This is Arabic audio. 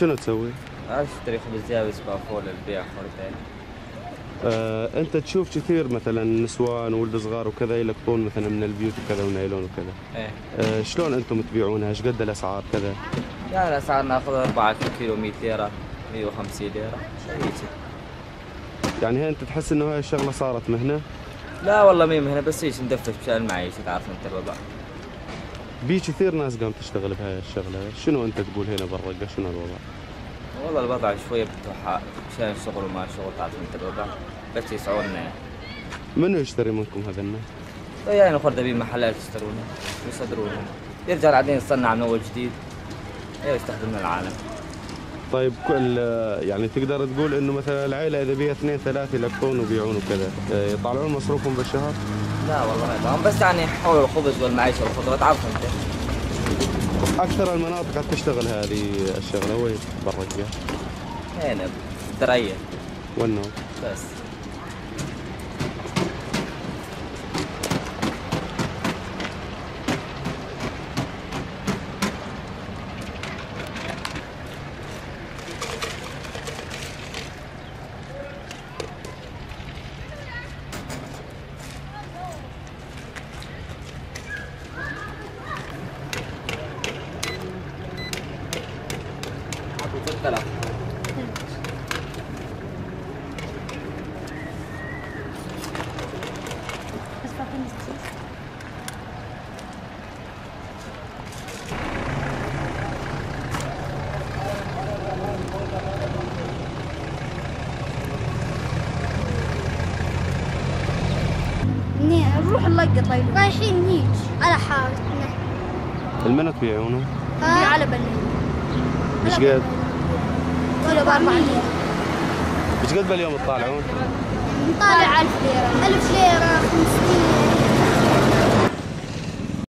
شنو تسوي؟ اشتري خبز يابس بافول البيع خرطين آه، أنت تشوف كثير مثلا نسوان وولد صغار وكذا يلقطون مثلا من البيوت وكذا ونايلون وكذا إيه آه، شلون أنتم تبيعونها؟ إيش قد الأسعار كذا؟ يعني الأسعار ناخذ 4 في الكيلو 100 ليرة 150 ليرة شيء. يعني هي أنت تحس إنه هاي الشغلة صارت مهنه؟ لا والله مين هنا بس إيش ندفتش بشأن المعيشه تعرف أنت الوضع. بي كثير ناس قام تشتغل بهاي الشغلة، شنو أنت تقول هنا بالرقه شنو الوضع؟ والله الوضع شوية بتوحى مشان الشغل وما الشغل تعرف أنت الوضع. بس يسعونا يعني منو يشتري منكم هذا الناس؟ يعني نخرج بين محلات يشترونها ويصدرونها يرجع بعدين يصنع من اول جديد. إيه يستخدمنا العالم. طيب كل يعني تقدر تقول إنه مثلا العائله إذا بيها اثنين ثلاثة يلقطون ويبيعون وكذا آه، يطلعون مصروفهم بالشهر؟ لا والله ما بس يعني حول الخبز والمعيشة والخضرة تعرف انت أكثر المناطق تشتغل هذه الشغلة وين؟ بالرقه؟ هنا الدرعيه والنوم. بس. حطوا 3000 بس فاكرين نسيت. ني- نروح نلقط طيب رايحين نيج على حارتنا المنى تبيعونه؟ على بنين إيش قد؟ كيلو بأربعة ليرة إيش قد باليوم تطالعون؟ نطالع ألف ليرة ألف ليرة خمسين